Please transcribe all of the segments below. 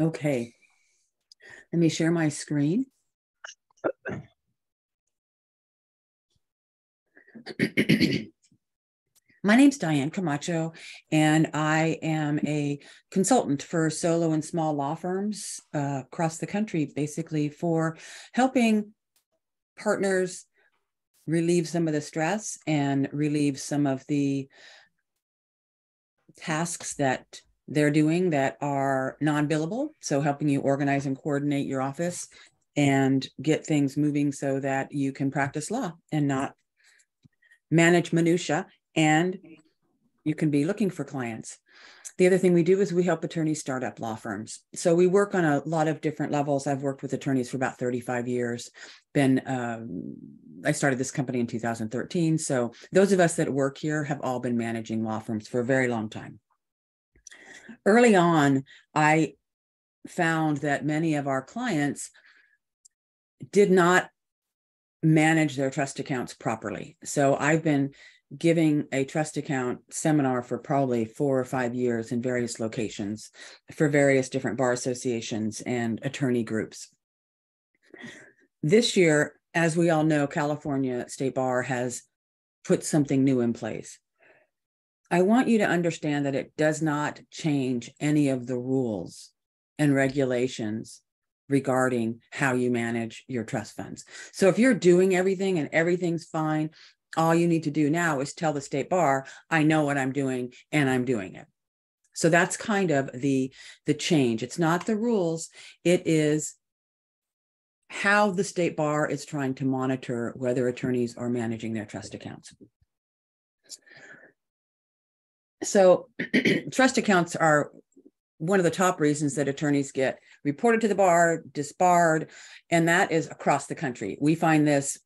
Okay. Let me share my screen. My name's Diane Camacho, and I am a consultant for solo and small law firms uh, across the country, basically for helping partners relieve some of the stress and relieve some of the tasks that they're doing that are non billable. So, helping you organize and coordinate your office and get things moving so that you can practice law and not manage minutia and you can be looking for clients. The other thing we do is we help attorneys start up law firms. So we work on a lot of different levels. I've worked with attorneys for about 35 years. Been um, I started this company in 2013. So those of us that work here have all been managing law firms for a very long time. Early on, I found that many of our clients did not manage their trust accounts properly. So I've been giving a trust account seminar for probably four or five years in various locations for various different bar associations and attorney groups. This year, as we all know, California State Bar has put something new in place. I want you to understand that it does not change any of the rules and regulations regarding how you manage your trust funds. So if you're doing everything and everything's fine, all you need to do now is tell the state bar, I know what I'm doing and I'm doing it. So that's kind of the the change. It's not the rules, it is how the state bar is trying to monitor whether attorneys are managing their trust accounts. So trust accounts are one of the top reasons that attorneys get reported to the bar, disbarred, and that is across the country. We find this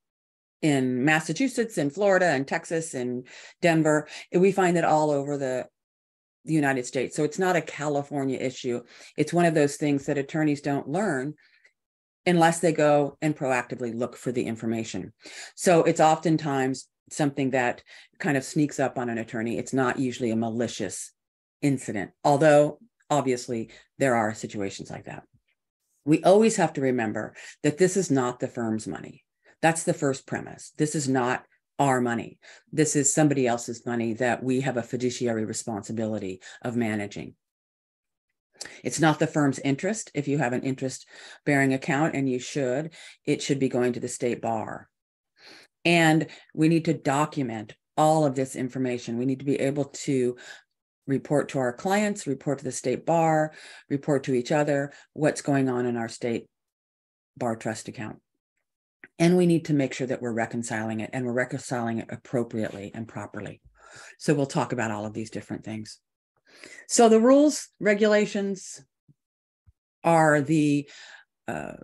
in Massachusetts, in Florida, and Texas, and Denver. We find it all over the, the United States. So it's not a California issue. It's one of those things that attorneys don't learn unless they go and proactively look for the information. So it's oftentimes something that kind of sneaks up on an attorney. It's not usually a malicious incident, although obviously there are situations like that. We always have to remember that this is not the firm's money. That's the first premise. This is not our money. This is somebody else's money that we have a fiduciary responsibility of managing. It's not the firm's interest. If you have an interest bearing account, and you should, it should be going to the state bar. And we need to document all of this information. We need to be able to report to our clients, report to the state bar, report to each other what's going on in our state bar trust account. And we need to make sure that we're reconciling it and we're reconciling it appropriately and properly. So we'll talk about all of these different things. So the rules, regulations are the uh,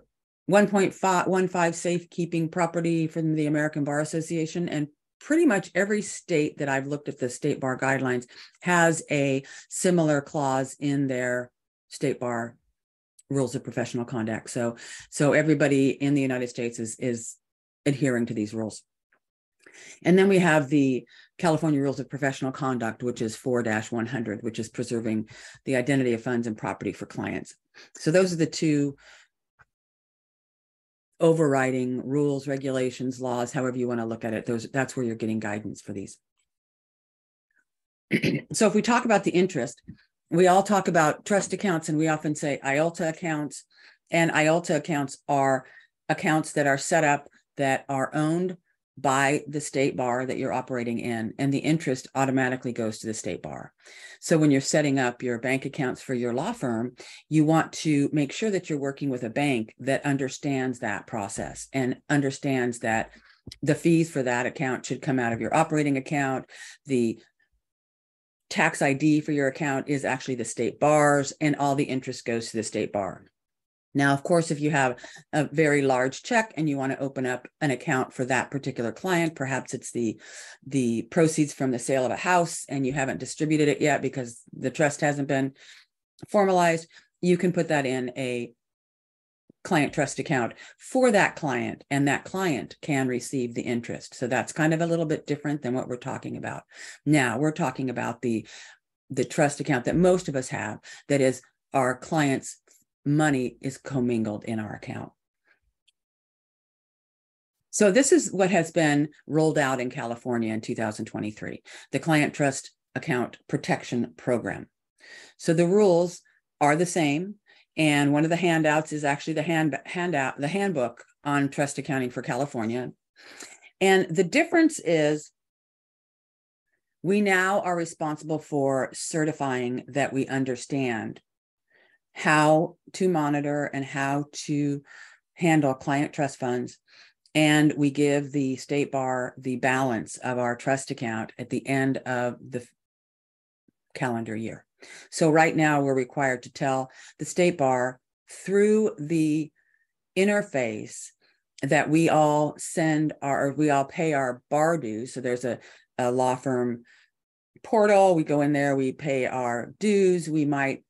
1.15 safekeeping property from the American Bar Association and pretty much every state that I've looked at the state bar guidelines has a similar clause in their state bar rules of professional conduct. So so everybody in the United States is is adhering to these rules. And then we have the California Rules of Professional Conduct, which is 4 100, which is preserving the identity of funds and property for clients. So those are the two overriding rules, regulations, laws, however you want to look at it. Those that's where you're getting guidance for these. so if we talk about the interest, we all talk about trust accounts and we often say IOLTA accounts. And IOLTA accounts are accounts that are set up that are owned by the state bar that you're operating in, and the interest automatically goes to the state bar. So when you're setting up your bank accounts for your law firm, you want to make sure that you're working with a bank that understands that process and understands that the fees for that account should come out of your operating account. The tax ID for your account is actually the state bars, and all the interest goes to the state bar. Now, of course, if you have a very large check and you want to open up an account for that particular client, perhaps it's the the proceeds from the sale of a house and you haven't distributed it yet because the trust hasn't been formalized, you can put that in a client trust account for that client and that client can receive the interest. So that's kind of a little bit different than what we're talking about. Now, we're talking about the the trust account that most of us have that is our clients money is commingled in our account. So this is what has been rolled out in California in 2023, the Client Trust Account Protection Program. So the rules are the same. And one of the handouts is actually the hand, handout, the handbook on trust accounting for California. And the difference is we now are responsible for certifying that we understand how to monitor and how to handle client trust funds and we give the state bar the balance of our trust account at the end of the calendar year. So right now we're required to tell the state bar through the interface that we all send our we all pay our bar dues. So there's a, a law firm portal. We go in there, we pay our dues. We might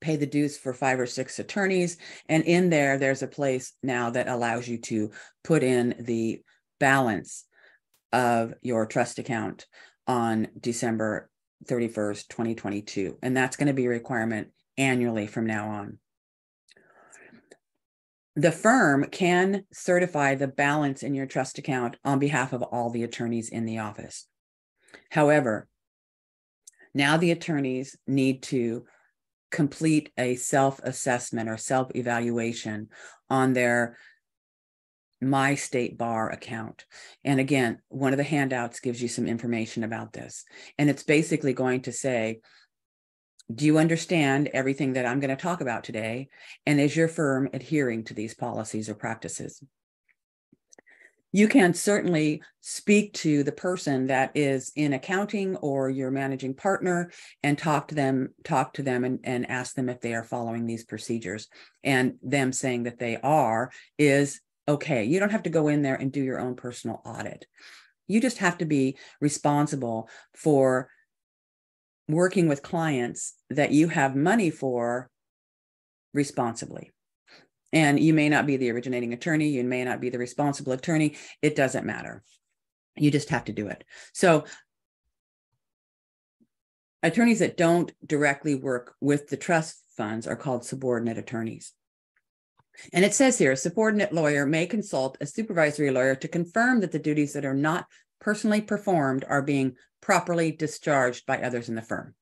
pay the dues for five or six attorneys. And in there, there's a place now that allows you to put in the balance of your trust account on December 31st, 2022. And that's going to be a requirement annually from now on. The firm can certify the balance in your trust account on behalf of all the attorneys in the office. However, now the attorneys need to complete a self assessment or self evaluation on their my state bar account. And again, one of the handouts gives you some information about this. And it's basically going to say, do you understand everything that I'm going to talk about today? And is your firm adhering to these policies or practices? You can certainly speak to the person that is in accounting or your managing partner and talk to them talk to them and, and ask them if they are following these procedures. And them saying that they are is okay. You don't have to go in there and do your own personal audit. You just have to be responsible for working with clients that you have money for responsibly and you may not be the originating attorney, you may not be the responsible attorney. It doesn't matter. You just have to do it. So, attorneys that don't directly work with the trust funds are called subordinate attorneys. And it says here a subordinate lawyer may consult a supervisory lawyer to confirm that the duties that are not personally performed are being properly discharged by others in the firm.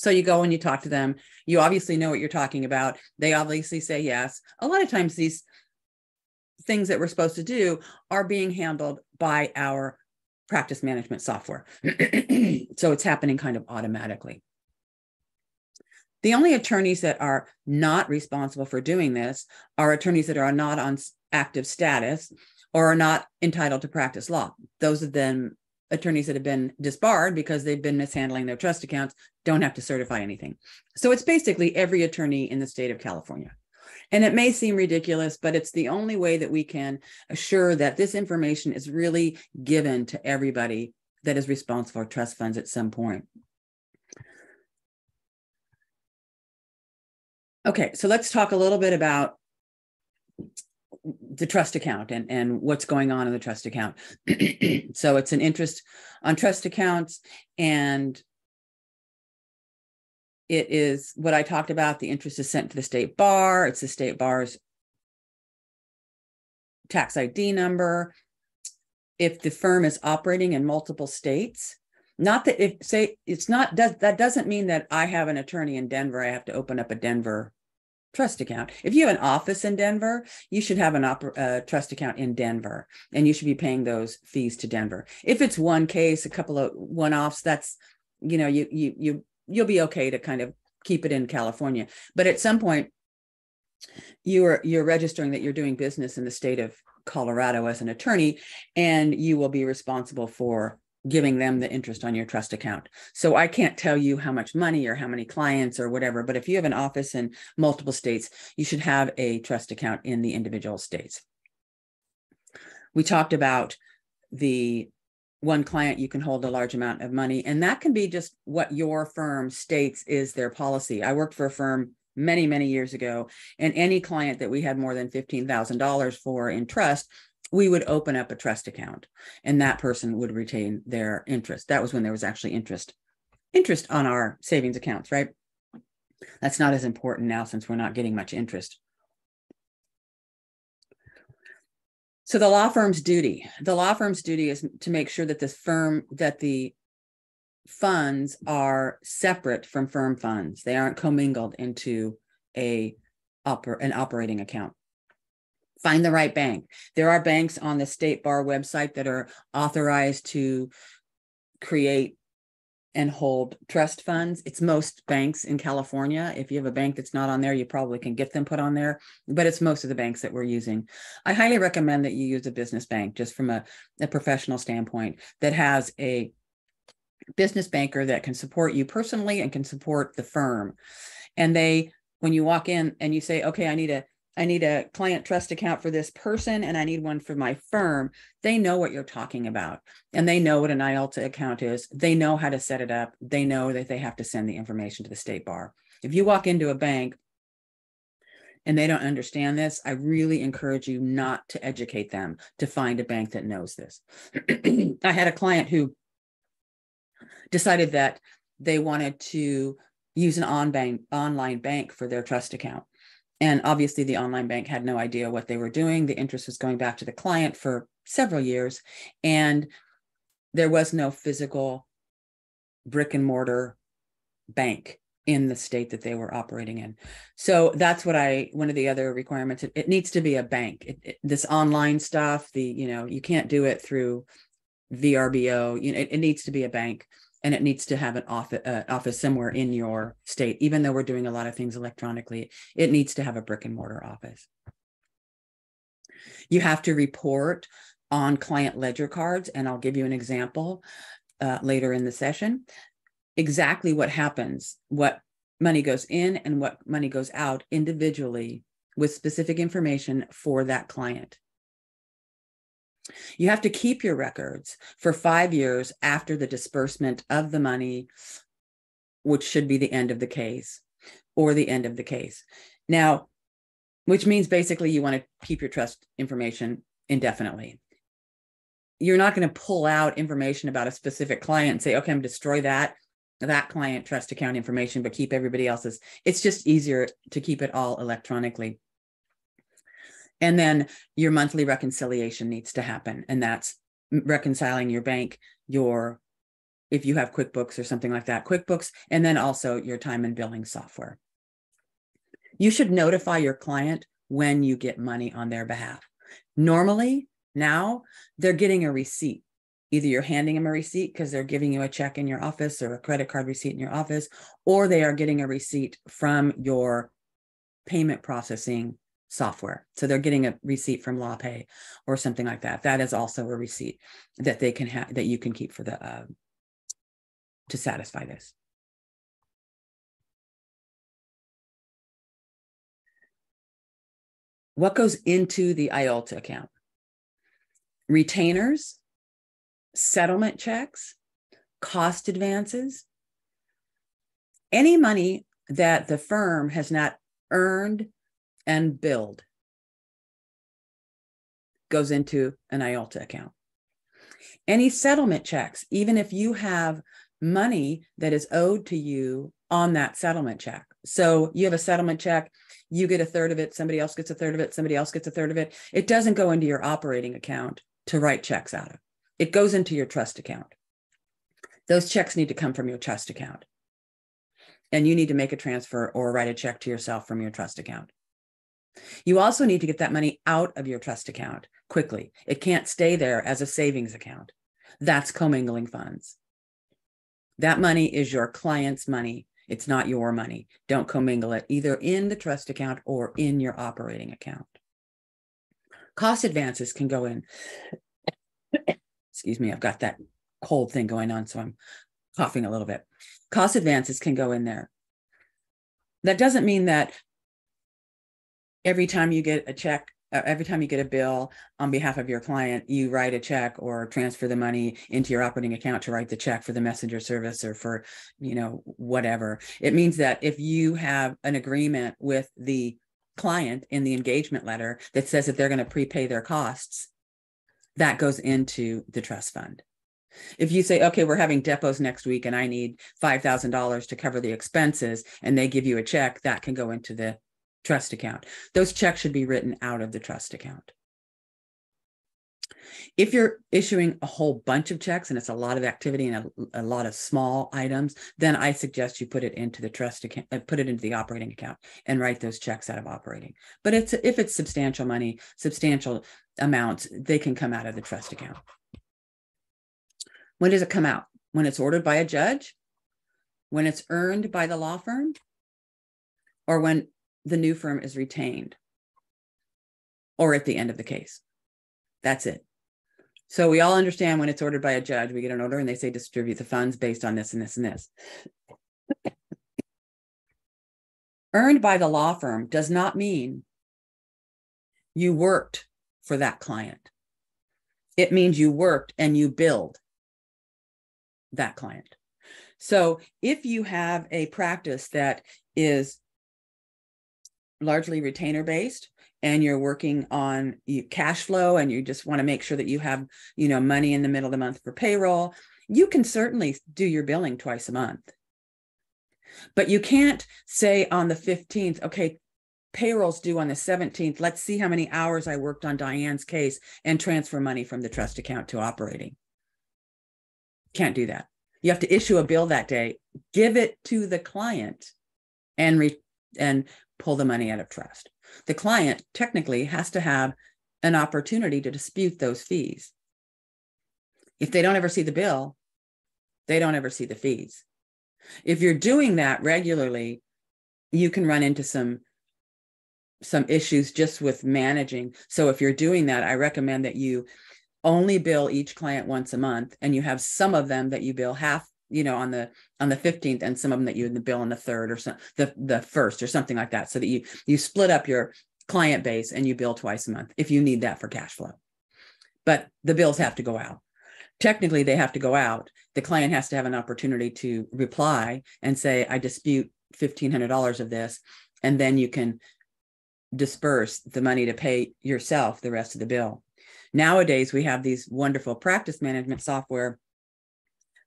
So you go and you talk to them. You obviously know what you're talking about. They obviously say yes. A lot of times, these things that we're supposed to do are being handled by our practice management software. so it's happening kind of automatically. The only attorneys that are not responsible for doing this are attorneys that are not on active status or are not entitled to practice law. Those are then attorneys that have been disbarred because they've been mishandling their trust accounts don't have to certify anything. So it's basically every attorney in the state of California. And it may seem ridiculous, but it's the only way that we can assure that this information is really given to everybody that is responsible for trust funds at some point. Okay, so let's talk a little bit about the trust account and, and what's going on in the trust account. so it's an interest on trust accounts and it is what I talked about. The interest is sent to the state bar. It's the state bar's tax ID number. If the firm is operating in multiple states, not that if say it's not does that doesn't mean that I have an attorney in Denver, I have to open up a Denver trust account. If you have an office in Denver, you should have an op- uh, trust account in Denver and you should be paying those fees to Denver. If it's one case, a couple of one-offs, that's you know, you you you you'll be okay to kind of keep it in California. But at some point you are you're registering that you're doing business in the state of Colorado as an attorney and you will be responsible for giving them the interest on your trust account. So I can't tell you how much money or how many clients or whatever, but if you have an office in multiple states, you should have a trust account in the individual states. We talked about the one client you can hold a large amount of money and that can be just what your firm states is their policy. I worked for a firm many many years ago and any client that we had more than $15,000 for in trust we would open up a trust account and that person would retain their interest. That was when there was actually interest interest on our savings accounts, right? That's not as important now since we're not getting much interest. So the law firm's duty, the law firm's duty is to make sure that this firm, that the funds are separate from firm funds. They aren't commingled into a oper- an operating account. Find the right bank. There are banks on the state bar website that are authorized to create and hold trust funds. It's most banks in California. If you have a bank that's not on there, you probably can get them put on there, but it's most of the banks that we're using. I highly recommend that you use a business bank just from a, a professional standpoint that has a business banker that can support you personally and can support the firm. And they, when you walk in and you say, okay, I need a I need a client trust account for this person and I need one for my firm. They know what you're talking about and they know what an IOLTA account is. They know how to set it up. They know that they have to send the information to the state bar. If you walk into a bank and they don't understand this, I really encourage you not to educate them to find a bank that knows this. I had a client who decided that they wanted to use an on bank, online bank for their trust account. And obviously, the online bank had no idea what they were doing. The interest was going back to the client for several years, and there was no physical brick and mortar bank in the state that they were operating in. So that's what I one of the other requirements. It, it needs to be a bank. It, it, this online stuff, the you know, you can't do it through VRBO. You know, it, needs to be a bank and it needs to have an office, uh, office somewhere in your state. Even though we're doing a lot of things electronically it needs to have a brick and mortar office. You have to report on client ledger cards and i'll give you an example uh, later in the session. Exactly what happens what money goes in and what money goes out individually with specific information for that client you have to keep your records for five years after the disbursement of the money, which should be the end of the case or the end of the case. Now, which means basically you want to keep your trust information indefinitely. You're not going to pull out information about a specific client and say, okay, I'm destroy that that client trust account information, but keep everybody else's. It's just easier to keep it all electronically. And then your monthly reconciliation needs to happen. And that's reconciling your bank, your, if you have QuickBooks or something like that, QuickBooks, and then also your time and billing software. You should notify your client when you get money on their behalf. Normally, now they're getting a receipt. Either you're handing them a receipt because they're giving you a check in your office or a credit card receipt in your office, or they are getting a receipt from your payment processing software. So they're getting a receipt from LawPay or something like that. That is also a receipt that they can have that you can keep for the uh, to satisfy this. What goes into the IOLTA account? Retainers, settlement checks, cost advances, any money that the firm has not earned and billed goes into an IOLTA account. Any settlement checks, even if you have money that is owed to you on that settlement check. So you have a settlement check, you get a third of it, somebody else gets a third of it, somebody else gets a third of it. It doesn't go into your operating account to write checks out of. It goes into your trust account. Those checks need to come from your trust account. And you need to make a transfer or write a check to yourself from your trust account. You also need to get that money out of your trust account quickly. It can't stay there as a savings account. That's commingling funds. That money is your client's money. It's not your money. Don't commingle it either in the trust account or in your operating account. Cost advances can go in. Excuse me, I've got that cold thing going on, so I'm coughing a little bit. Cost advances can go in there. That doesn't mean that every time you get a check uh, every time you get a bill on behalf of your client you write a check or transfer the money into your operating account to write the check for the messenger service or for you know whatever. It means that if you have an agreement with the client in the engagement letter that says that they're going to prepay their costs that goes into the trust fund. If you say, okay, we're having depos next week and I need $5,000 to cover the expenses, and they give you a check, that can go into the trust account. Those checks should be written out of the trust account. If you're issuing a whole bunch of checks and it's a lot of activity and a, a, lot of small items, then I suggest you put it into the trust account, uh, put it into the operating account and write those checks out of operating. But it's if it's substantial money, substantial amounts, they can come out of the trust account. When does it come out? When it's ordered by a judge? When it's earned by the law firm? Or when the new firm is retained? Or at the end of the case? That's it. So we all understand when it's ordered by a judge, we get an order and they say distribute the funds based on this and this and this. Earned by the law firm does not mean you worked for that client. It means you worked and you billed that client. So if you have a practice that is largely retainer based, and you're working on cash flow and you just want to make sure that you have you know money in the middle of the month for payroll you can certainly do your billing twice a month. But you can't say on the 15th okay payroll's due on the 17th let's see how many hours i worked on diane's case and transfer money from the trust account to operating. Can't do that. You have to issue a bill that day give it to the client and re- and pull the money out of trust the client technically has to have an opportunity to dispute those fees. If they don't ever see the bill, they don't ever see the fees. If you're doing that regularly, you can run into some some issues just with managing. So if you're doing that, I recommend that you only bill each client once a month and you have some of them that you bill half you know on the on the 15th and some of them that you in the bill on the third or some the the first or something like that so that you you split up your client base and you bill twice a month if you need that for cash flow. But the bills have to go out. Technically they have to go out. The client has to have an opportunity to reply and say i dispute $1500 of this and then you can disperse the money to pay yourself the rest of the bill. Nowadays we have these wonderful practice management software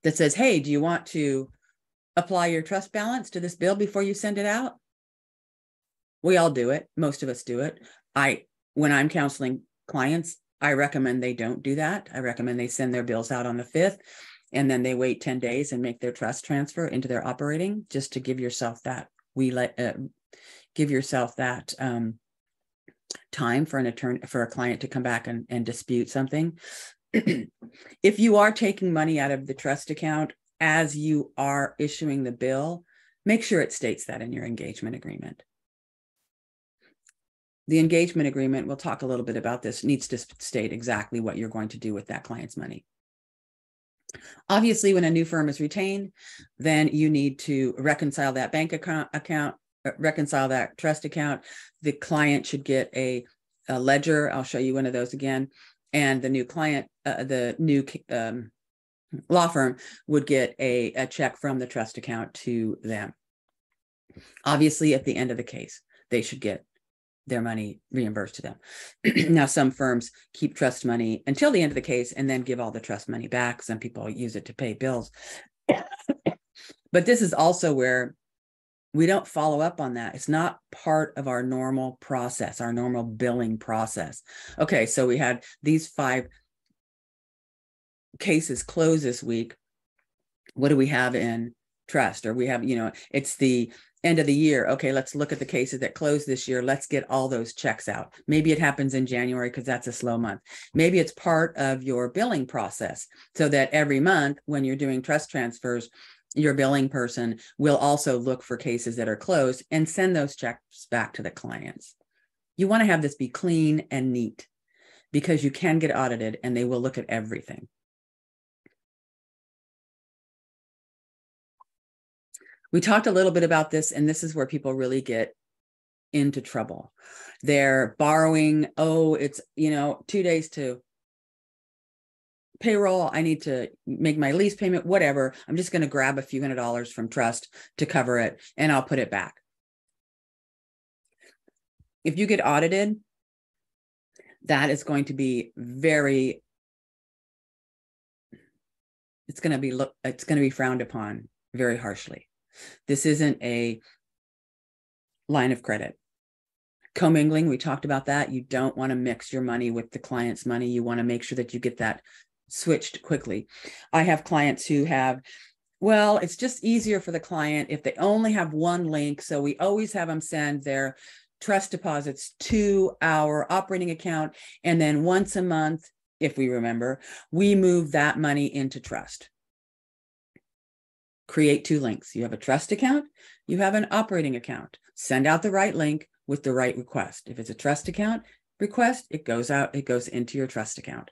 that says, hey, do you want to apply your trust balance to this bill before you send it out? We all do it. Most of us do it. I, when I'm counseling clients, I recommend they don't do that. I recommend they send their bills out on the 5th and then they wait 10 days and make their trust transfer into their operating just to give yourself that we let uh, give yourself that um, time for an attorney for a client to come back and, and dispute something if you are taking money out of the trust account as you are issuing the bill, make sure it states that in your engagement agreement. The engagement agreement, we'll talk a little bit about this, needs to state exactly what you're going to do with that client's money. Obviously, when a new firm is retained, then you need to reconcile that bank account, account uh, reconcile that trust account. The client should get a, a ledger. I'll show you one of those again and the new client, uh, the new um, law firm would get a, a check from the trust account to them. Obviously, at the end of the case, they should get their money reimbursed to them. now, some firms keep trust money until the end of the case and then give all the trust money back. Some people use it to pay bills. but this is also where we don't follow up on that. It's not part of our normal process, our normal billing process. Okay, so we had these five cases close this week. What do we have in trust? Or we have, you know, it's the end of the year. Okay, let's look at the cases that closed this year. Let's get all those checks out. Maybe it happens in January because that's a slow month. Maybe it's part of your billing process so that every month when you're doing trust transfers, your billing person will also look for cases that are closed and send those checks back to the clients. You want to have this be clean and neat because you can get audited and they will look at everything. We talked a little bit about this, and this is where people really get into trouble. They're borrowing, oh, it's, you know, two days to payroll, I need to make my lease payment, whatever. I'm just going to grab a few hundred dollars from trust to cover it and I'll put it back. If you get audited, that is going to be very it's going to be look it's going to be frowned upon very harshly. This isn't a line of credit. Commingling, we talked about that. You don't want to mix your money with the client's money. You want to make sure that you get that switched quickly. I have clients who have well, it's just easier for the client if they only have one link. So we always have them send their trust deposits to our operating account. And then once a month, if we remember, we move that money into trust. Create two links. You have a trust account, you have an operating account. Send out the right link with the right request. If it's a trust account request, it goes out, it goes into your trust account.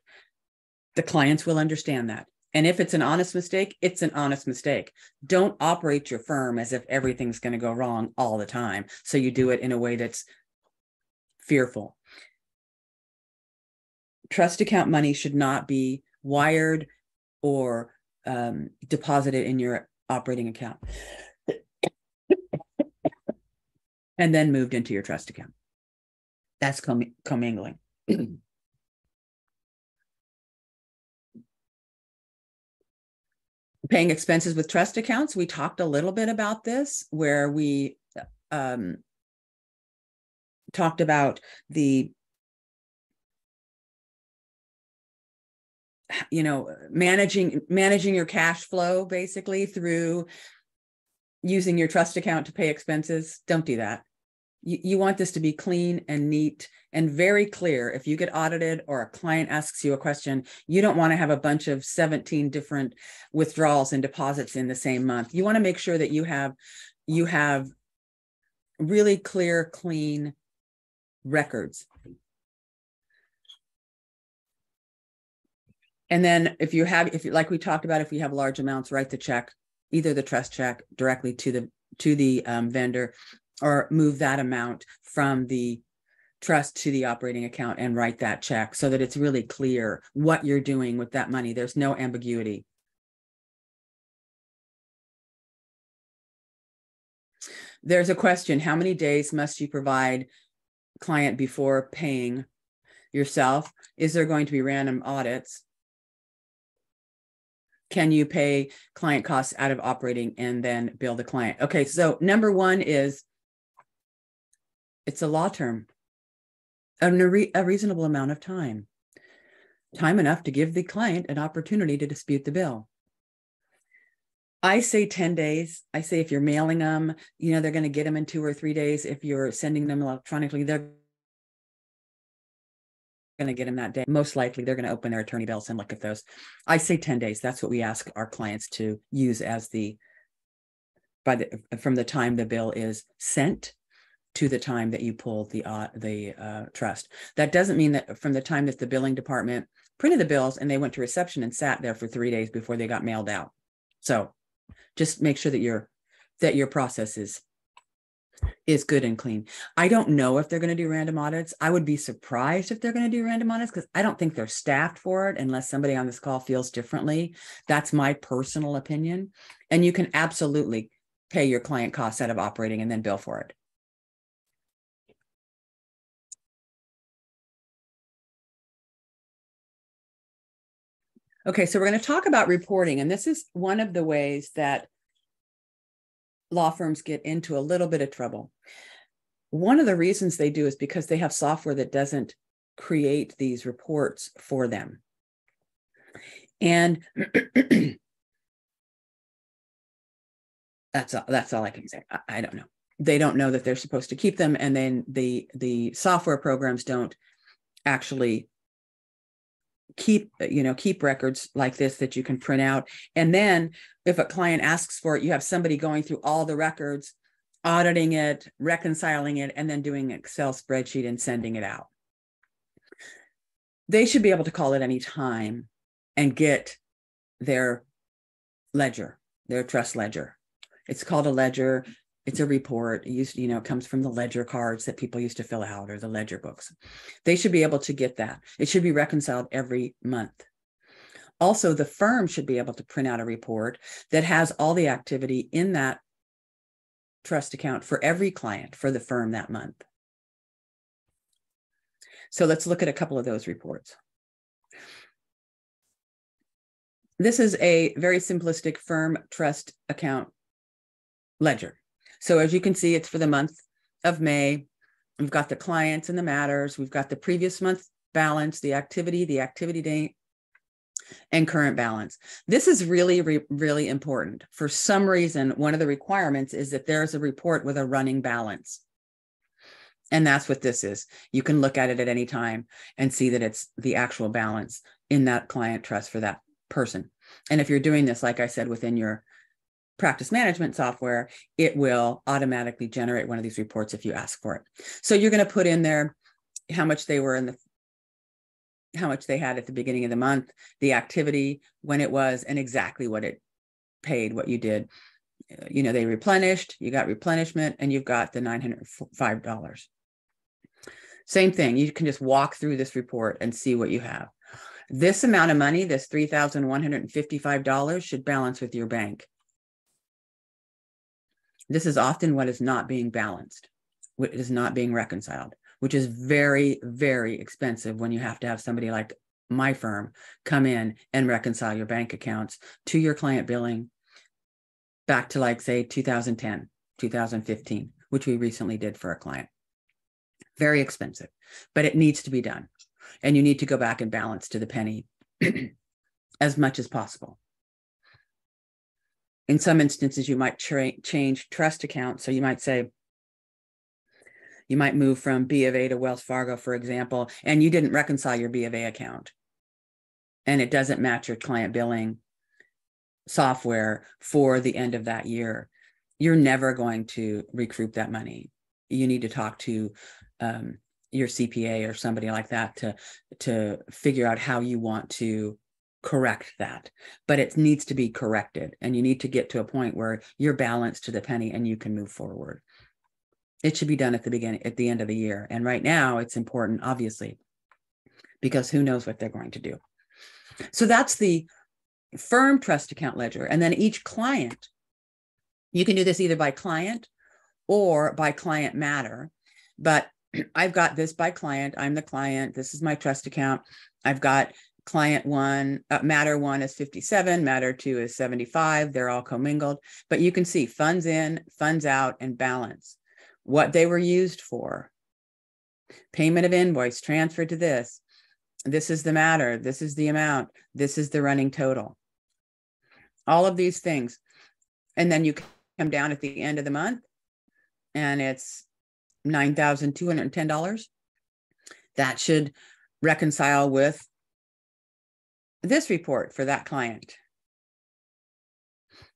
The clients will understand that. And if it's an honest mistake, it's an honest mistake. Don't operate your firm as if everything's going to go wrong all the time. So you do it in a way that's fearful. Trust account money should not be wired or um, deposited in your operating account and then moved into your trust account. That's commingling. paying expenses with trust accounts. We talked a little bit about this where we um, talked about the you know managing managing your cash flow basically through using your trust account to pay expenses. Don't do that you, you want this to be clean and neat and very clear. If you get audited or a client asks you a question, you don't want to have a bunch of 17 different withdrawals and deposits in the same month. You want to make sure that you have you have really clear, clean records. And then if you have, if you like we talked about, if you have large amounts, write the check, either the trust check directly to the to the um, vendor or move that amount from the trust to the operating account and write that check so that it's really clear what you're doing with that money. There's no ambiguity. There's a question How many days must you provide client before paying yourself? Is there going to be random audits? Can you pay client costs out of operating and then bill the client? Okay, so number one is it's a law term, a, re- a reasonable amount of time, time enough to give the client an opportunity to dispute the bill. I say 10 days. I say if you're mailing them, you know, they're going to get them in two or three days. If you're sending them electronically, they're going to get them that day. Most likely, they're going to open their attorney bills and look at those. I say 10 days. That's what we ask our clients to use as the by the from the time the bill is sent to the time that you pulled the uh, the uh, trust. That doesn't mean that from the time that the billing department printed the bills and they went to reception and sat there for three days before they got mailed out. So just make sure that your that your process is is good and clean. I don't know if they're going to do random audits. I would be surprised if they're going to do random audits because I don't think they're staffed for it unless somebody on this call feels differently. That's my personal opinion. And you can absolutely pay your client costs out of operating and then bill for it. Okay, so we're going to talk about reporting, and this is one of the ways that law firms get into a little bit of trouble. One of the reasons they do is because they have software that doesn't create these reports for them. And that's all, that's all I can say. I, I don't know. They don't know that they're supposed to keep them, and then the the software programs don't actually keep uh, you know keep records like this that you can print out. And then if a client asks for it you have somebody going through all the records auditing it reconciling it and then doing an excel spreadsheet and sending it out. They should be able to call at any time and get their ledger their trust ledger. It's called a ledger it's a report used you know comes from the ledger cards that people used to fill out or the ledger books. They should be able to get that. It should be reconciled every month. Also the firm should be able to print out a report that has all the activity in that trust account for every client for the firm that month. So let's look at a couple of those reports. This is a very simplistic firm trust account ledger. So as you can see, it's for the month of May. We've got the clients and the matters. We've got the previous month balance, the activity, the activity date, and current balance. This is really, re- really important. For some reason, one of the requirements is that there's a report with a running balance. And that's what this is. You can look at it at any time and see that it's the actual balance in that client trust for that person. And if you're doing this, like I said, within your practice management software, it will automatically generate one of these reports if you ask for it. So you're going to put in there how much they were in the how much they had at the beginning of the month, the activity, when it was, and exactly what it paid, what you did. Uh, you know, they replenished, you got replenishment, and you've got the $905. Same thing, you can just walk through this report and see what you have. This amount of money, this $3,155, should balance with your bank. This is often what is not being balanced, what is not being reconciled which is very, very expensive when you have to have somebody like my firm come in and reconcile your bank accounts to your client billing back to like say 2010 2015 which we recently did for a client. Very expensive but it needs to be done. And you need to go back and balance to the penny as much as possible in some instances you might tra- change trust accounts so you might say you might move from B of A to Wells Fargo, for example, and you didn't reconcile your B of A account. And it doesn't match your client billing software for the end of that year. You're never going to recoup that money. You need to talk to um, your CPA or somebody like that to to figure out how you want to correct that but it needs to be corrected and you need to get to a point where you're balanced to the penny and you can move forward it should be done at the beginning, at the end of the year. And right now, it's important, obviously, because who knows what they're going to do. So that's the firm trust account ledger. And then each client, you can do this either by client or by client matter. But I've got this by client. I'm the client. This is my trust account. I've got client one, uh, matter one is 57, matter two is 75. They're all commingled. But you can see funds in, funds out, and balance what they were used for. Payment of invoice transferred to this. This is the matter. This is the amount. This is the running total. All of these things. And then you come down at the end of the month and it's $9,210. That should reconcile with this report for that client.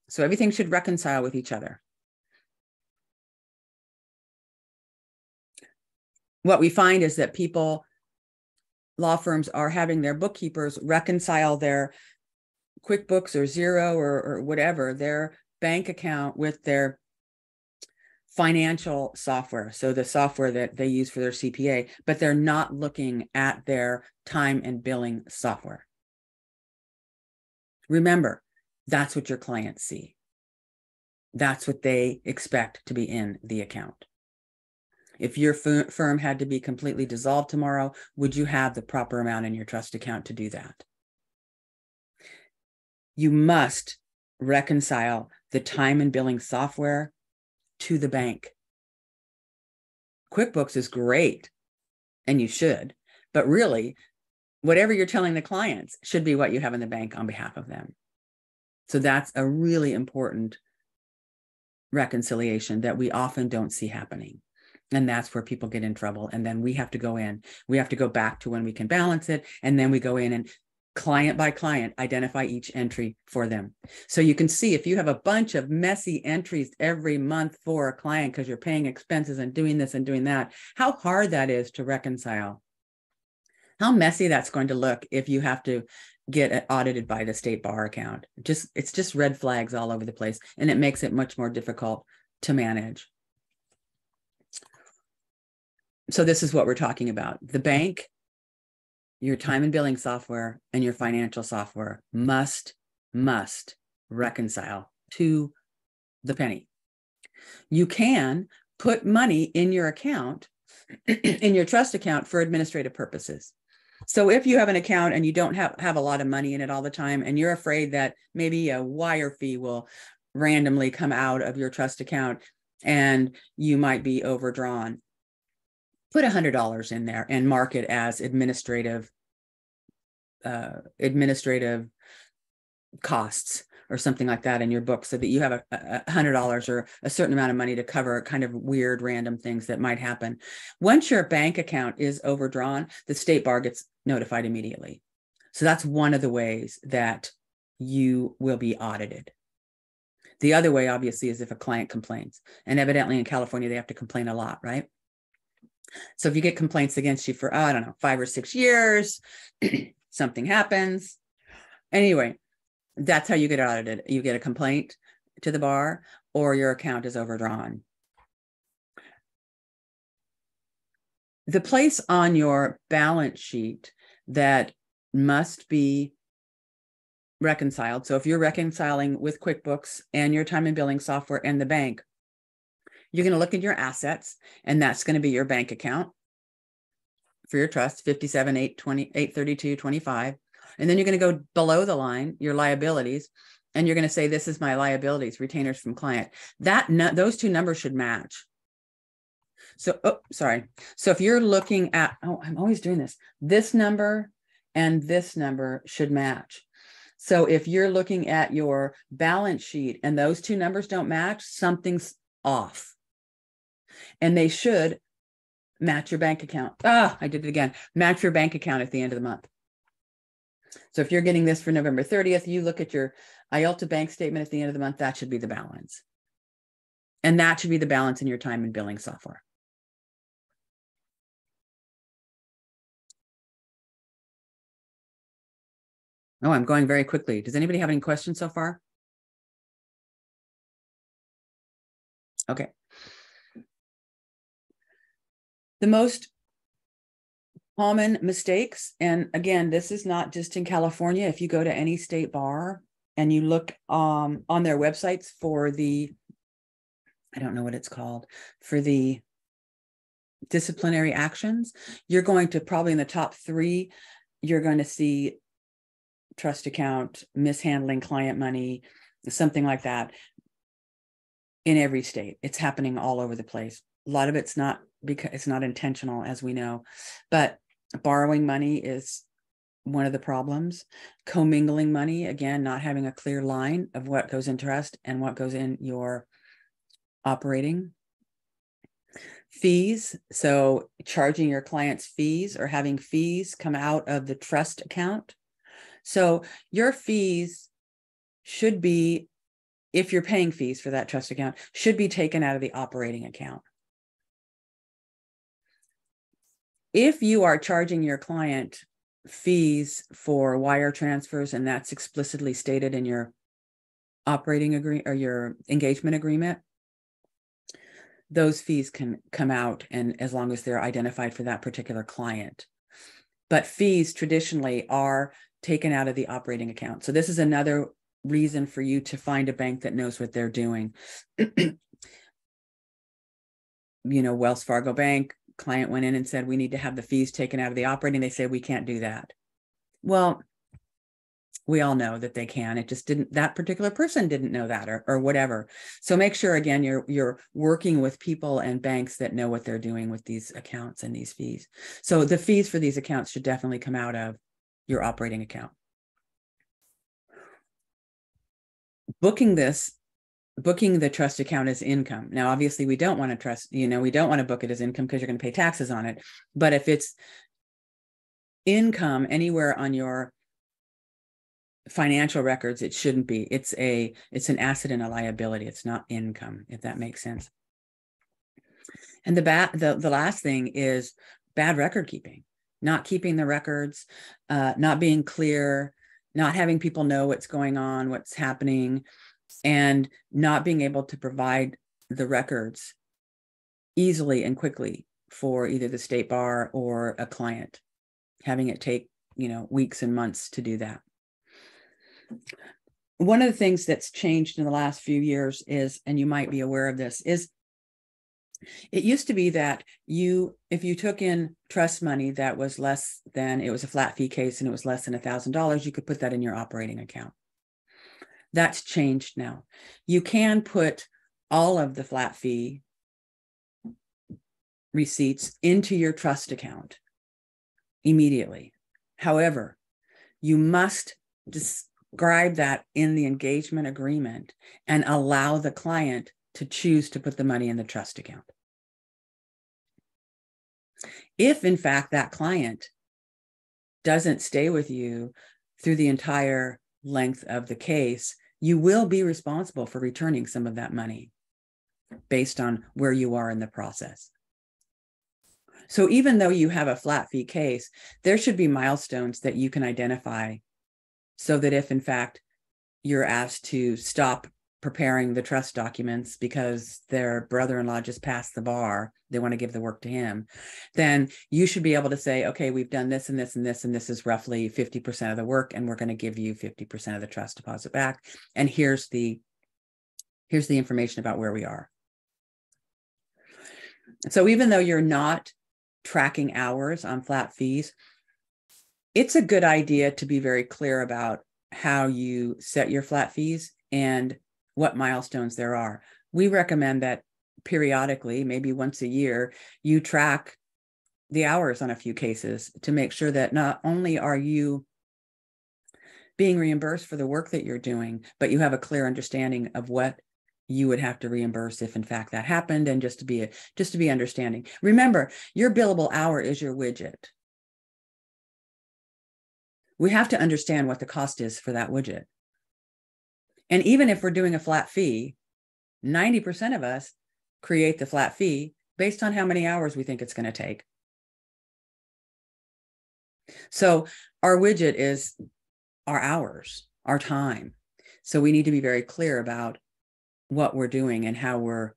So everything should reconcile with each other. what we find is that people, law firms are having their bookkeepers reconcile their QuickBooks or Xero or, or whatever, their bank account with their financial software. So the software that they use for their CPA, but they're not looking at their time and billing software. Remember, that's what your clients see. That's what they expect to be in the account. If your firm had to be completely dissolved tomorrow, would you have the proper amount in your trust account to do that? You must reconcile the time and billing software to the bank. QuickBooks is great, and you should, but really, whatever you're telling the clients should be what you have in the bank on behalf of them. So that's a really important reconciliation that we often don't see happening. And that's where people get in trouble. And then we have to go in we have to go back to when we can balance it. And then we go in and client by client identify each entry for them. So you can see if you have a bunch of messy entries every month for a client because you're paying expenses and doing this and doing that how hard that is to reconcile how messy that's going to look if you have to get audited by the state bar account just it's just red flags all over the place and it makes it much more difficult to manage so this is what we're talking about. The bank, your time and billing software, and your financial software must, must reconcile to the penny. You can put money in your account, in your trust account for administrative purposes. So if you have an account and you don't have, have a lot of money in it all the time, and you're afraid that maybe a wire fee will randomly come out of your trust account and you might be overdrawn, put a hundred dollars in there and mark it as administrative uh, administrative costs or something like that in your book so that you have a, a hundred dollars or a certain amount of money to cover kind of weird random things that might happen. Once your bank account is overdrawn the state bar gets notified immediately. So that's one of the ways that you will be audited. The other way obviously is if a client complains and evidently in california they have to complain a lot right? So if you get complaints against you for i don't know five or six years something happens. Anyway that's how you get audited. You get a complaint to the bar or your account is overdrawn. The place on your balance sheet that must be reconciled. So if you're reconciling with QuickBooks and your time and billing software and the bank, you're going to look at your assets and that's going to be your bank account for your trust 57 8 20 832 25 and then you're going to go below the line, your liabilities, and you're going to say, this is my liabilities, retainers from client. That those two numbers should match. So, oh, sorry. So if you're looking at, oh, I'm always doing this, this number and this number should match. So if you're looking at your balance sheet and those two numbers don't match, something's off. And they should match your bank account. Ah, I did it again. Match your bank account at the end of the month. So if you're getting this for November 30th, you look at your IOLTA bank statement at the end of the month, that should be the balance. And that should be the balance in your time and billing software. Oh, I'm going very quickly. Does anybody have any questions so far? Okay. The most common mistakes. And again this is not just in california. If you go to any state bar and you look um, on their websites for the i don't know what it's called for the disciplinary actions you're going to probably in the top three you're going to see trust account mishandling client money something like that in every state. It's happening all over the place. A lot of it's not because it's not intentional as we know. But borrowing money is one of the problems. Commingling money, again, not having a clear line of what goes in trust and what goes in your operating. Fees, so charging your clients fees or having fees come out of the trust account. So your fees should be, if you're paying fees for that trust account, should be taken out of the operating account. If you are charging your client fees for wire transfers and that's explicitly stated in your operating agreement or your engagement agreement those fees can come out and as long as they're identified for that particular client. But fees traditionally are taken out of the operating account. So this is another reason for you to find a bank that knows what they're doing. You know wells fargo bank client went in and said, we need to have the fees taken out of the operating. They said, we can't do that. Well, we all know that they can. It just didn't, that particular person didn't know that or, or whatever. So make sure again, you're, you're working with people and banks that know what they're doing with these accounts and these fees. So the fees for these accounts should definitely come out of your operating account. Booking this booking the trust account as income. Now, obviously, we don't want to trust, you know, we don't want to book it as income because you're going to pay taxes on it. But if it's income anywhere on your financial records, it shouldn't be. It's a it's an asset and a liability. It's not income, if that makes sense. And the bad the, the last thing is bad record keeping, not keeping the records, uh, not being clear, not having people know what's going on, what's happening and not being able to provide the records easily and quickly for either the state bar or a client having it take you know weeks and months to do that one of the things that's changed in the last few years is and you might be aware of this is It used to be that you, if you took in trust money that was less than, it was a flat fee case and it was less than a thousand dollars, you could put that in your operating account. That's changed now. You can put all of the flat fee receipts into your trust account immediately. However, you must describe that in the engagement agreement and allow the client to choose to put the money in the trust account. If, in fact, that client doesn't stay with you through the entire length of the case, you will be responsible for returning some of that money based on where you are in the process. So even though you have a flat fee case, there should be milestones that you can identify so that if in fact you're asked to stop preparing the trust documents because their brother-in-law just passed the bar they want to give the work to him then you should be able to say okay we've done this and this and this and this is roughly 50% of the work and we're going to give you 50% of the trust deposit back and here's the here's the information about where we are. So even though you're not tracking hours on flat fees it's a good idea to be very clear about how you set your flat fees and what milestones there are. We recommend that periodically, maybe once a year, you track the hours on a few cases to make sure that not only are you being reimbursed for the work that you're doing, but you have a clear understanding of what you would have to reimburse if in fact that happened and just to be a, just to be understanding. Remember, your billable hour is your widget. We have to understand what the cost is for that widget. And even if we're doing a flat fee, 90% of us create the flat fee based on how many hours we think it's going to take. So our widget is our hours, our time. So we need to be very clear about what we're doing and how we're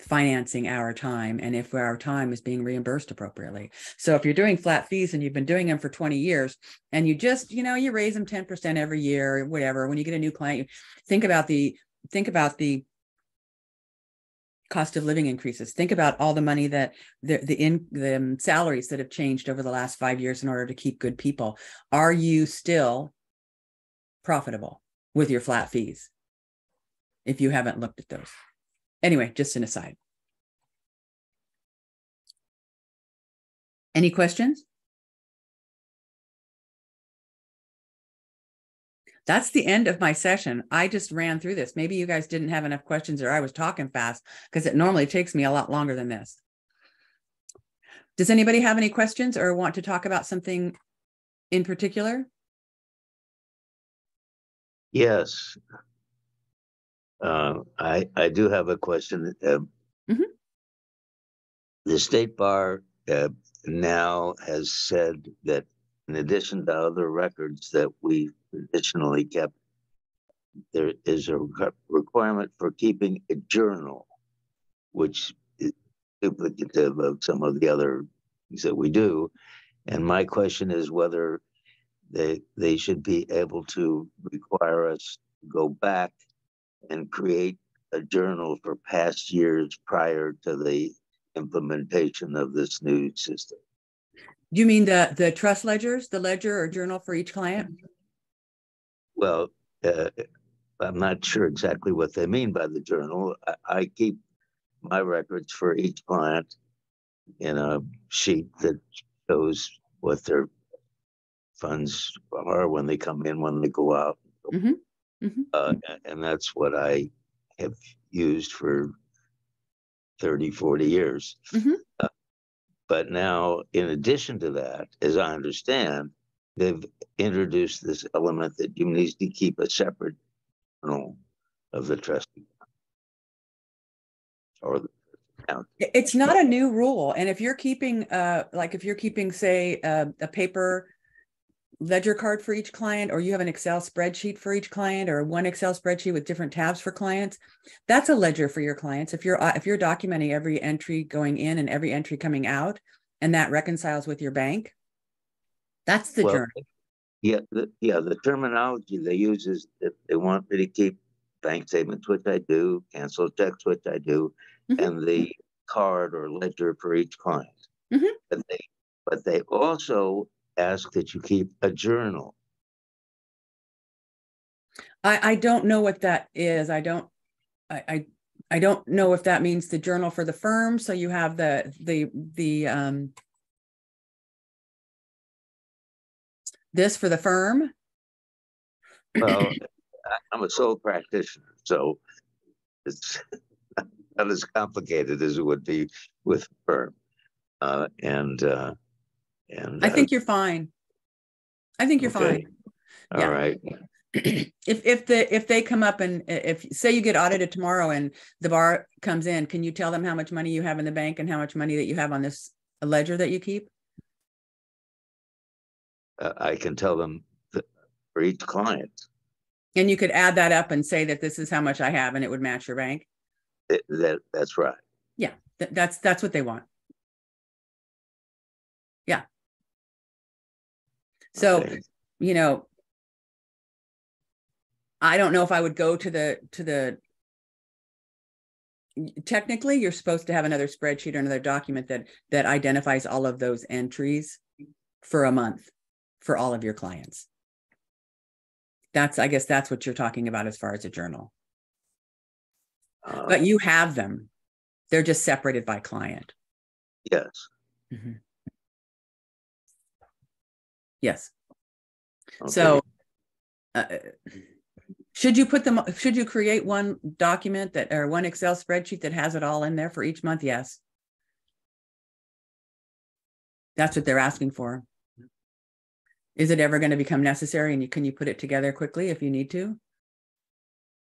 financing our time and if our time is being reimbursed appropriately. So if you're doing flat fees and you've been doing them for 20 years and you just, you know, you raise them 10% every year or whatever, when you get a new client, think about the think about the cost of living increases. Think about all the money that the the in the salaries that have changed over the last 5 years in order to keep good people. Are you still profitable with your flat fees? If you haven't looked at those. Anyway, just an aside. Any questions? That's the end of my session. I just ran through this. Maybe you guys didn't have enough questions or I was talking fast because it normally takes me a lot longer than this. Does anybody have any questions or want to talk about something in particular? Yes. Uh, I I do have a question. Uh, mm-hmm. The state bar uh, now has said that in addition to other records that we traditionally kept, there is a requirement for keeping a journal, which is duplicative of some of the other things that we do. And my question is whether they they should be able to require us to go back and create a journal for past years prior to the implementation of this new system. You mean the the trust ledgers, the ledger or journal for each client? Well, uh, I'm not sure exactly what they mean by the journal. I, I keep my records for each client in a sheet that shows what their funds are when they come in, when they go out. Mm-hmm. Mm-hmm. Uh, and that's what I have used for 30, 40 years. Mm-hmm. Uh, but now, in addition to that, as I understand, they've introduced this element that you need to keep a separate journal of the trust or the account. It's not a new rule, and if you're keeping, uh, like if you're keeping, say, uh, a paper ledger card for each client or you have an excel spreadsheet for each client or one excel spreadsheet with different tabs for clients that's a ledger for your clients if you're uh, if you're documenting every entry going in and every entry coming out and that reconciles with your bank that's the well, journal yeah the, yeah the terminology they use is if they want me to keep bank statements which i do cancel checks which i do mm-hmm. and the card or ledger for each client. Mhm. But they, but they also ask that you keep a journal. I, I don't know what that is. I don't, I, I, I don't know if that means the journal for the firm. So you have the, the, the, um, this for the firm. Well, I'm a sole practitioner, so it's not as complicated as it would be with a firm. Uh, and, uh, and. I uh, think you're fine. I think you're Okay. fine. All yeah. right, If, if the, if they come up and if, say you get audited tomorrow and the bar comes in, can you tell them how much money you have in the bank and how much money that you have on this ledger that you keep? uh, I can tell them that for each client, And you could add that up and say that this is how much I have and it would match your bank. that, that, that's right. Th- That's, that's what they want. So, Okay. you know, I don't know if I would go to the, to the technically, you're supposed to have another spreadsheet or another document that, that identifies all of those entries for a month for all of your clients. That's, I guess that's what you're talking about as far as a journal, Uh, but you have them. They're just separated by client. Yes, Mhm. Yes. okay. So, uh, should you put them, should you create one document that, or one Excel spreadsheet that has it all in there for each month? Yes. That's what they're asking for. Is it ever going to become necessary and you, can you put it together quickly if you need to?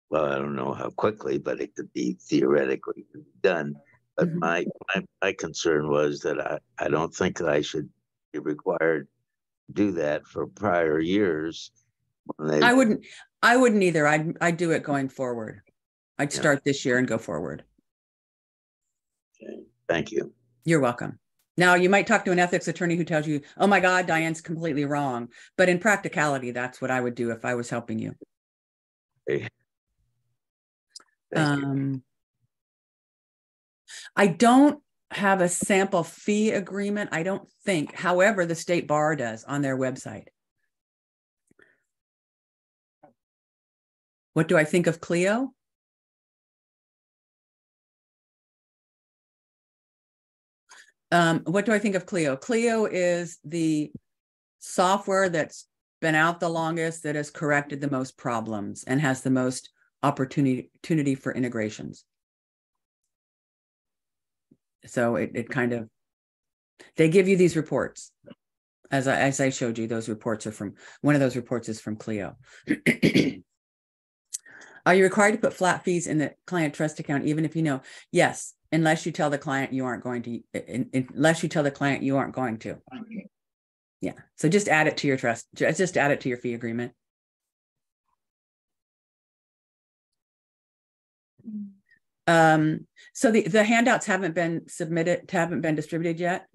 Well, I don't know how quickly, but it could be theoretically done. But Mhm. my, my, my concern was that I, I don't think that I should be required do that for prior years. I wouldn't, I wouldn't either. I'd, I'd do it going forward. I'd Yeah. start this year and go forward. Okay. Thank you. You're welcome. Now, you might talk to an ethics attorney who tells you, oh my God, Diane's completely wrong. But in practicality, that's what I would do if I was helping you. Thank you. Um, I don't have a sample fee agreement. I don't think. However, the state bar does on their website. What do I think of Clio? Um, what do I think of Clio? Clio is the software that's been out the longest, that has corrected the most problems and has the most opportunity opportunity for integrations. So it, it kind of they give you these reports. As I as I showed you, those reports are from one of those reports is from Clio. are you required to put flat fees in the client trust account even if you know? Yes, unless you tell the client you aren't going to in, in- unless you tell the client you aren't going to. Yeah. So just add it to your trust. Just add it to your fee agreement. Um, so the, the handouts haven't been submitted, haven't been distributed yet?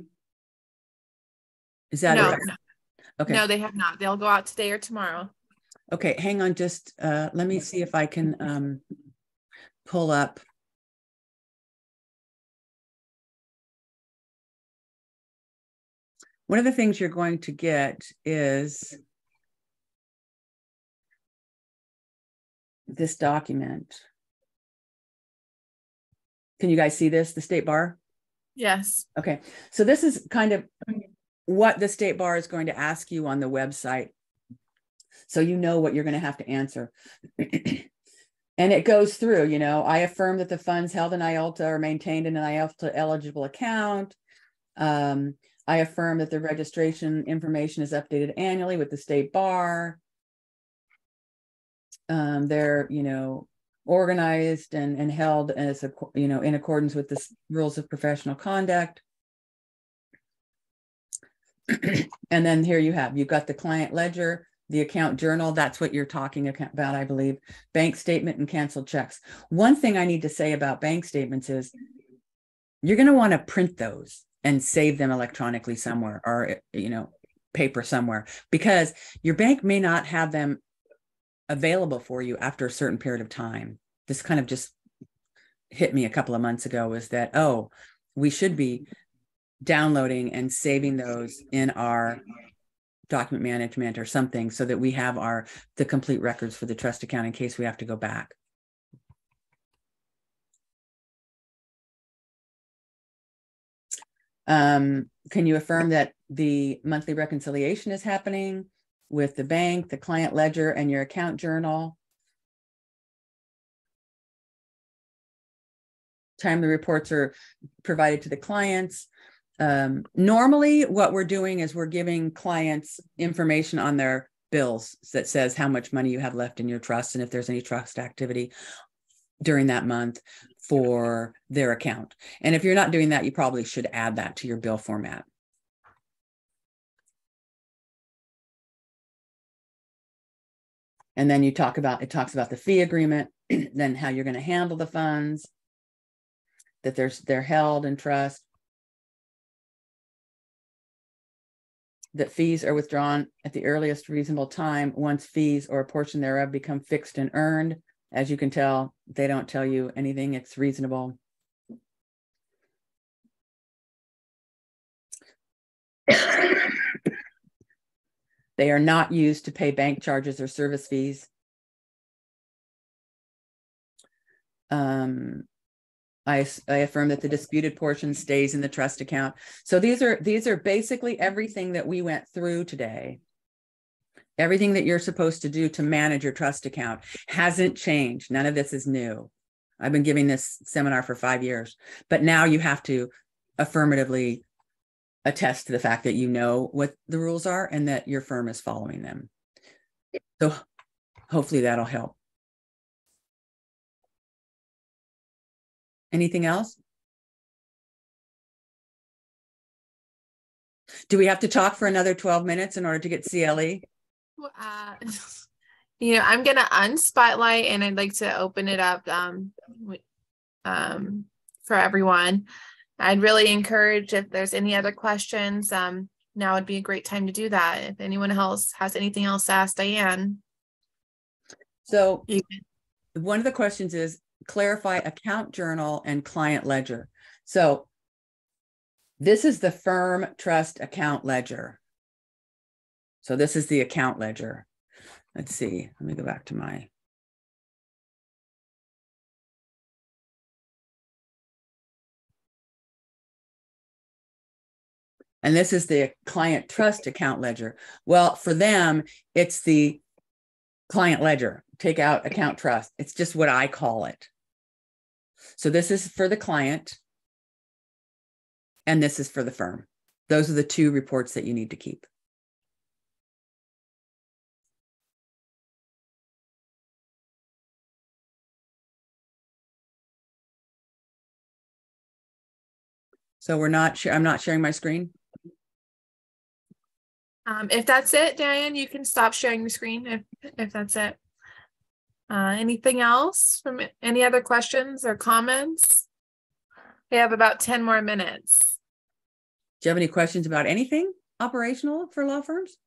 Is that No, it? Okay, no, they have not. They'll go out today or tomorrow. okay, hang on, just, uh, let me see if I can, um, pull up. One of the things you're going to get is this document. Can you guys see this, the state bar? Yes. Okay, so this is kind of what the state bar is going to ask you on the website. So you know what you're going to have to answer. and it goes through, you know, I affirm that the funds held in IOLTA are maintained in an IOLTA eligible account. Um, I affirm that the registration information is updated annually with the state bar. Um, they're, you know, organized and, and held as, a you know, in accordance with the rules of professional conduct. And then here you have, you've got the client ledger, the account journal, that's what you're talking about, I believe, bank statement and canceled checks. One thing I need to say about bank statements is you're going to want to print those and save them electronically somewhere or, you know, paper somewhere because your bank may not have them available for you after a certain period of time. This kind of just hit me a couple of months ago was that, oh, we should be downloading and saving those in our document management or something so that we have our the complete records for the trust account in case we have to go back. Um, can you affirm that the monthly reconciliation is happening with the bank, the client ledger, and your account journal? Timely reports are provided to the clients. Um, normally, what we're doing is we're giving clients information on their bills that says how much money you have left in your trust and if there's any trust activity during that month for their account. And if you're not doing that, you probably should add that to your bill format. And then you talk about, it talks about the fee agreement, then how you're going to handle the funds, that there's, they're held in trust. That fees are withdrawn at the earliest reasonable time once fees or a portion thereof become fixed and earned. As you can tell, they don't tell you anything, it's reasonable. they are not used to pay bank charges or service fees. Um, I, I affirm that the disputed portion stays in the trust account. So these are these are basically everything that we went through today. Everything that you're supposed to do to manage your trust account hasn't changed. None of this is new. I've been giving this seminar for five years, but now you have to affirmatively attest to the fact that you know what the rules are and that your firm is following them. So hopefully that'll help. Anything else? Do we have to talk for another 12 minutes in order to get CLE? Uh, you know, I'm gonna unspotlight and I'd like to open it up um, um, for everyone. I'd really encourage if there's any other questions, um, now would be a great time to do that. If anyone else has anything else to ask Diane. So one of the questions is clarify account journal and client ledger. So this is the firm trust account ledger. So this is the account ledger. Let's see, let me go back to my. And this is the client trust account ledger. Well, for them, it's the client ledger, take out account trust. It's just what I call it. So this is for the client and this is for the firm. Those are the two reports that you need to keep. So we're not, I'm not sharing my screen. Um, if that's it, Diane, you can stop sharing the screen if, if that's it. Uh, anything else from any other questions or comments? We have about 10 more minutes. Do you have any questions about anything operational for law firms?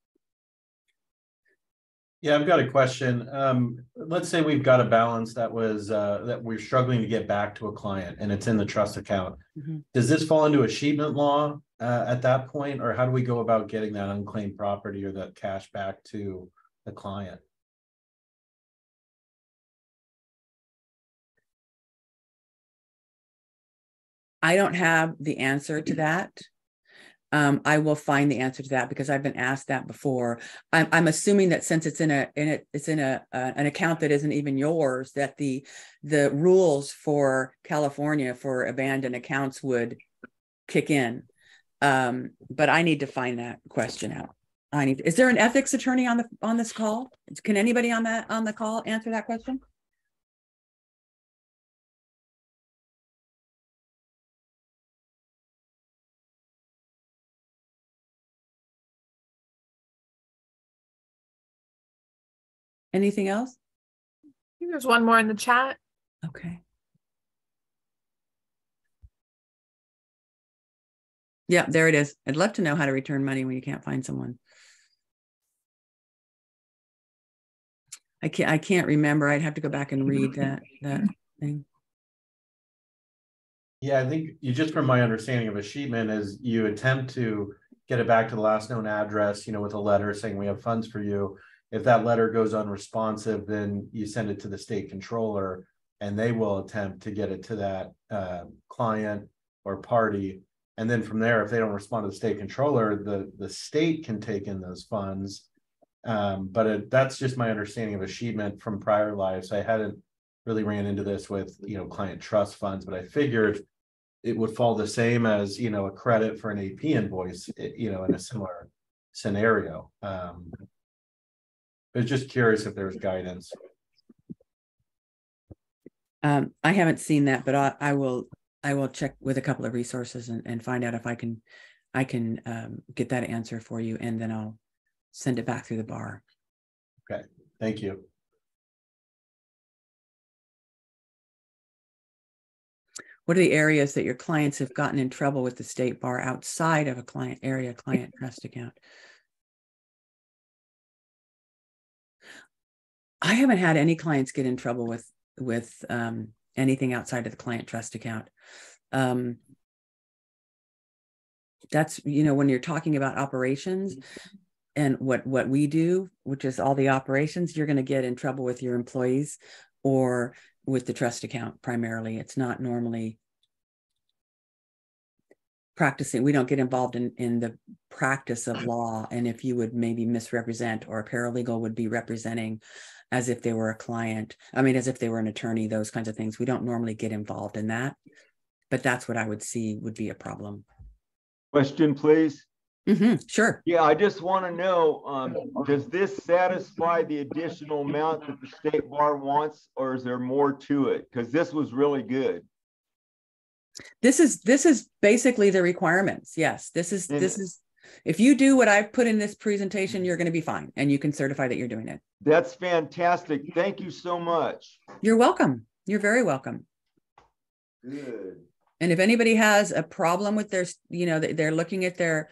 Yeah, I've got a question. Um, let's say we've got a balance that was uh, that we're struggling to get back to a client and it's in the trust account. Mm-hmm. Does this fall into escheatment law uh, at that point, or how do we go about getting that unclaimed property or that cash back to the client? I don't have the answer to that um, I will find the answer to that because I've been asked that before. I'm, I'm assuming that since it's in a in it, it's in a uh, an account that isn't even yours, that the the rules for California for abandoned accounts would kick in. Um, but I need to find that question out. I need. Is there an ethics attorney on the on this call? Can anybody on that on the call answer that question? Anything else? There's one more in the chat. Okay. Yeah, there it is. I'd love to know how to return money when you can't find someone. I can't I can't remember. I'd have to go back and read that that thing. Yeah, I think you just from my understanding of escheatment is you attempt to get it back to the last known address, you know, with a letter saying we have funds for you. If that letter goes unresponsive, then you send it to the state controller and they will attempt to get it to that uh, client or party. And then from there, if they don't respond to the state controller, the, the state can take in those funds. Um, but it, that's just my understanding of escheatment from prior lives. I hadn't really ran into this with, you know, client trust funds, but I figured it would fall the same as, you know, a credit for an AP invoice, eh, you know, in a similar scenario. Um, I was just curious if there's guidance. Um, I haven't seen that, but I, I will, I will check with a couple of resources and, and find out if I can, I can um, get that answer for you and then I'll send it back through the bar. Okay, thank you. What are the areas that your clients have gotten in trouble with the state bar outside of a client area client trust account? I haven't had any clients get in trouble with with um, anything outside of the client trust account. Um, that's you know when you're talking about operations and what what we do, which is all the operations, you're going to get in trouble with your employees or with the trust account primarily. It's not normally practicing we don't get involved in in the practice of law and if you would maybe misrepresent or a paralegal would be representing as if they were a client i mean as if they were an attorney those kinds of things. We don't normally get involved in that but that's what i would see would be a problem. Question please. Mm-hmm, sure. Yeah i just want to know um, does this satisfy the additional amount that the state bar wants or is there more to it? Because this was really good. This is this is basically the requirements yes. This is this is if you do what I've put in this presentation, you're going to be fine and you can certify that you're doing it. That's fantastic. Thank you so much. You're welcome. You're very welcome. Good. And if anybody has a problem with their, you know, they're looking at their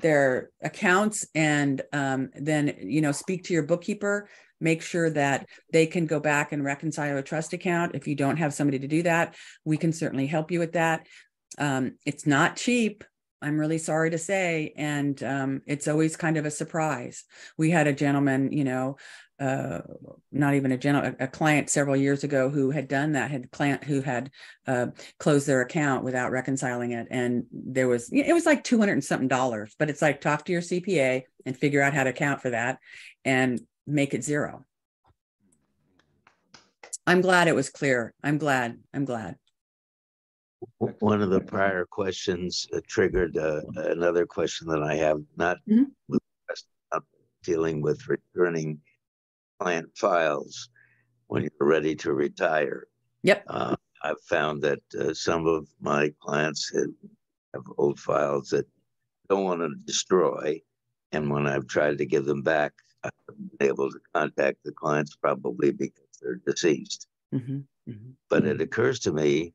their accounts and um, then you know speak to your bookkeeper make sure that they can go back and reconcile a trust account if you don't have somebody to do that we can certainly help you with that um, it's not cheap I'm really sorry to say. And um, it's always kind of a surprise. We had a gentleman, you know, uh, not even a general, a client several years ago who had done that, had client who had uh, closed their account without reconciling it. And there was, it was like 200 and something dollars, but it's like talk to your CPA and figure out how to account for that and make it zero. I'm glad it was clear. I'm glad. I'm glad. One of the prior questions uh, triggered uh, another question that I have, not mm -hmm. with, dealing with returning client files when you're ready to retire. Yep. Uh, I've found that uh, some of my clients have, have old files that don't want to destroy. And when I've tried to give them back, I've been able to contact the clients probably because they're deceased. Mm -hmm. Mm -hmm. But it occurs to me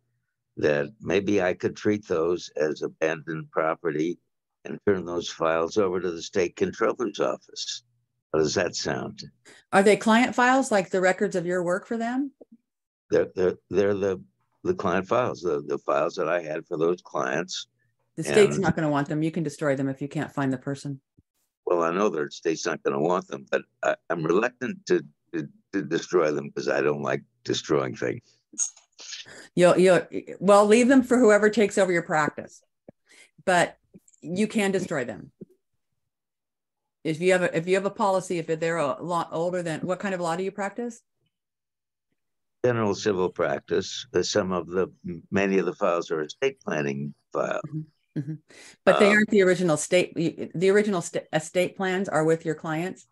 that maybe I could treat those as abandoned property and turn those files over to the state controller's office. How does that sound? Are they client files like the records of your work for them? They're they're, they're the the client files, the, the files that I had for those clients. The state's and, not going to want them. You can destroy them if you can't find the person. Well, I know the state's not going to want them, but I, am reluctant to, to, to destroy them because I don't like destroying things. You'll you'll well leave them for whoever takes over your practice, but you can destroy them. If you have a if you have a policy, if they're a lot older than what kind of law do you practice? General civil practice. Some of the many of the files are estate planning files. Mm-hmm. Mm-hmm. But they um, aren't the original state. The original st- estate plans are with your clients,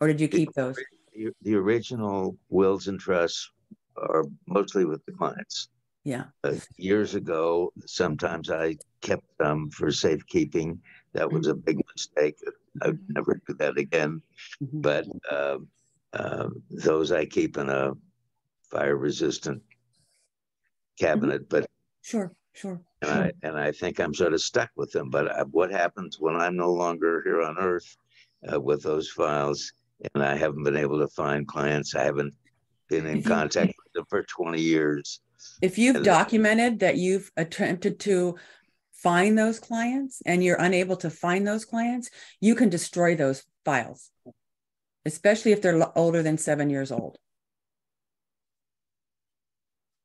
or did you keep those? The, the original wills and trusts are mostly with the clients. Yeah. Uh, years ago, sometimes I kept them for safekeeping. That was a big mistake. I'd never do that again. Mm-hmm. But uh, uh, those I keep in a fire resistant cabinet. Mm-hmm. But sure, sure. And, sure. I, and I think I'm sort of stuck with them. But I, uh, what happens when I'm no longer here on Earth uh, with those files? And I haven't been able to find clients. I haven't been in contact for 20 years. If you've And- documented that you've attempted to find those clients and you're unable to find those clients, you can destroy those files, especially if they're older than seven years old.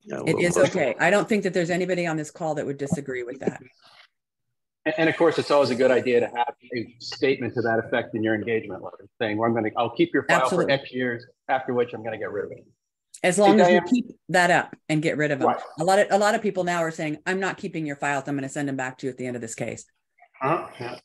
No, It well, is first of okay. I don't think that there's anybody on this call that would disagree with that. And, and of course, it's always a good idea to have a statement to that effect in your engagement letter, saying, well, I'm going to, I'll keep your file Absolutely. for X years, after which I'm going to get rid of it. As long as you keep that up and get rid of them. Right. A lot of a lot of people now are saying, I'm not keeping your files. I'm going to send them back to you at the end of this case. Uh-huh. Yeah.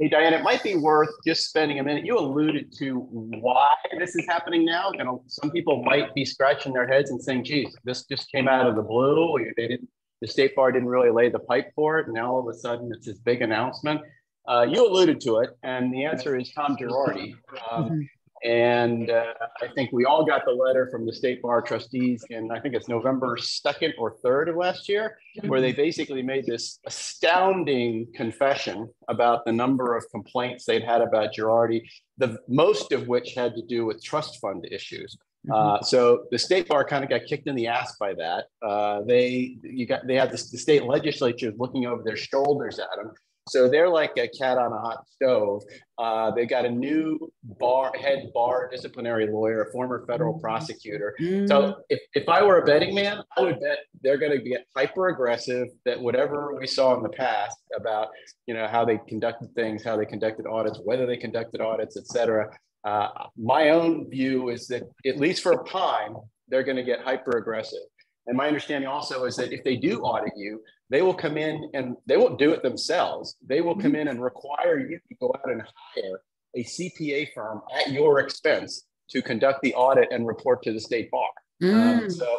Hey, Diane, it might be worth just spending a minute. You alluded to why this is happening now. You know, some people might be scratching their heads and saying, geez, this just came out of the blue. They didn't, the state bar didn't really lay the pipe for it. And now all of a sudden it's this big announcement. Uh, you alluded to it, and the answer is Tom Girardi. Um, Mhm. And uh, I think we all got the letter from the state bar trustees in, I think it's November 2nd or 3rd of last year, where they basically made this astounding confession about the number of complaints they'd had about Girardi, the most of which had to do with trust fund issues. Uh, so the state bar kind of got kicked in the ass by that. Uh, they you got they had this, the state legislature looking over their shoulders at them. So they're like a cat on a hot stove. Uh, they got a new bar head bar disciplinary lawyer, a former federal prosecutor. Mm, So if, if I were a betting man, I would bet they're going to get hyper aggressive. That whatever we saw in the past about you know how they conducted things, how they conducted audits, whether they conducted audits, et cetera. Uh, my own view is that at least for a time, they're going to get hyper aggressive. And my understanding also is that if they do audit you, they will come in and they won't do it themselves. They will come in and require you to go out and hire a CPA firm at your expense to conduct the audit and report to the state bar. Um, mm. so,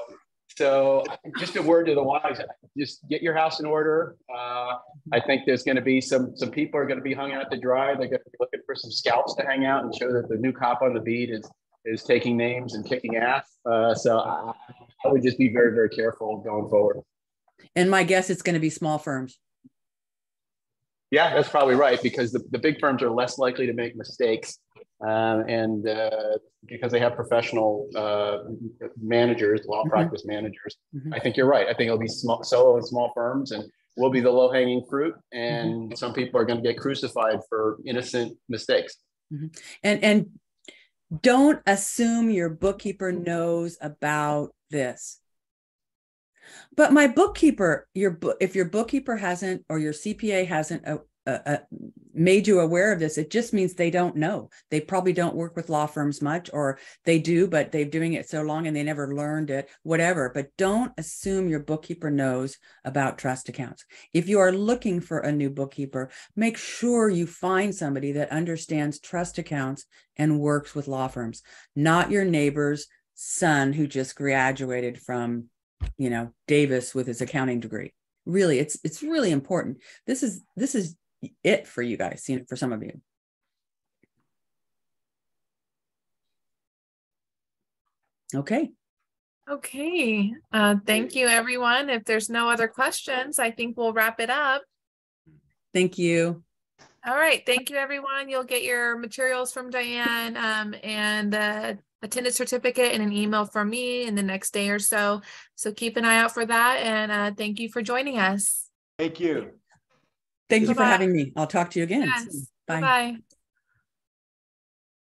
so just a word to the wise, just get your house in order. Uh, I think there's going to be some some people are going to be hung out to dry. They're going to be looking for some scalps to hang out and show that the new cop on the beat is is taking names and kicking ass. Uh, so I, I would just be very very careful going forward. And my guess it's going to be small firms. Yeah, that's probably right because the, the big firms are less likely to make mistakes. Um, and uh, because they have professional uh, managers, law Mhm. practice managers, Mhm. I think you're right. I think it'll be small, solo and small firms, and we'll be the low hanging fruit. And some people are going to get crucified for innocent mistakes. And and don't assume your bookkeeper knows about this. But my bookkeeper, your if your bookkeeper hasn't or your CPA hasn't uh, uh, uh, made you aware of this, it just means they don't know. They probably don't work with law firms much, or they do, but they're doing it so long and they never learned it, whatever. But don't assume your bookkeeper knows about trust accounts. If you are looking for a new bookkeeper, make sure you find somebody that understands trust accounts and works with law firms, not your neighbor's son who just graduated from, you know, Davis with his accounting degree. Really, it's it's really important. This is this is it for you guys, you know, for some of you. Okay. Okay. Uh, thank you, everyone. If there's no other questions, I think we'll wrap it up. Thank you. All right. Thank you, everyone. You'll get your materials from Diane um, and the attendance certificate and an email from me in the next day or so. So keep an eye out for that. And uh, thank you for joining us. Thank you. Thank you for having me. I'll talk to you again. soon. Yes. Bye. Bye.